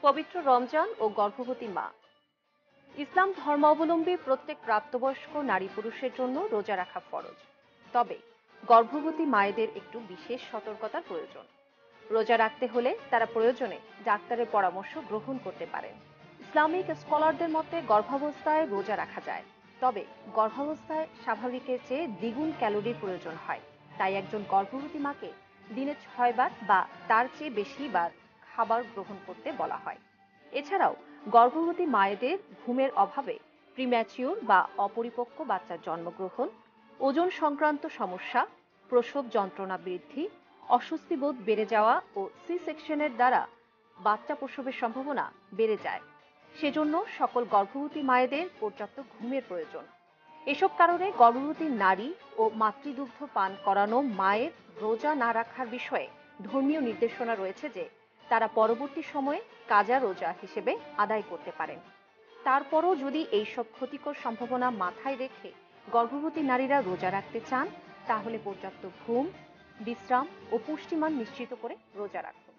পবিত্র রমজান ও গর্ভবতী মা। ইসলাম ধর্মাবলম্বী প্রত্যেক প্রাপ্তবয়স্ক নারী পুরুষের জন্য রোজা রাখা ফরজ। তবে গর্ভবতী মায়েদের একটু বিশেষ সতর্কতার প্রয়োজন। রোজা রাখতে হলে তারা প্রয়োজনে ডাক্তারের পরামর্শ গ্রহণ করতে পারেন। ইসলামিক স্কলারদের মতে গর্ভাবস্থায় রোজা রাখা যায়। তবে গর্ভাবস্থায় স্বাভাবিকের চেয়ে দ্বিগুণ ক্যালোরির প্রয়োজন হয়। তাই একজন গর্ভবতী মাকে দিনে ছয় বার বা তার চেয়ে বেশি বার খাবার গ্রহণ করতে বলা হয়। এছাড়াও, গর্ভবতী মায়েদের ঘুমের অভাবে প্রিম্যাচিওর বা অপরিপক্ক বাচ্চার জন্মগ্রহণ, ওজন সংক্রান্ত সমস্যা, প্রসব যন্ত্রণা বৃদ্ধি অস্বস্তিবোধ বেড়ে যাওয়া ও সি সেকশনের দ্বারা বাচ্চা প্রসবের সম্ভাবনা বেড়ে যায়। সেজন্য সকল গর্ভবতী মায়েদের পর্যাপ্ত ঘুমের প্রয়োজন। এসব কারণে গর্ভবতী নারী ও মাতৃদুগ্ধ পান করানো মায়ের রোজা না রাখার বিষয়ে ধর্মীয় নির্দেশনা রয়েছে যে তারা পরবর্তী সময়ে কাজা রোজা হিসেবে আদায় করতে পারেন। তারপরও যদি এই সব ক্ষতিকর সম্ভাবনা মাথায় রেখে গর্ভবতী নারীরা রোজা রাখতে চান, তাহলে পর্যাপ্ত ঘুম, বিশ্রাম ও পুষ্টিমান নিশ্চিত করে রোজা রাখুন।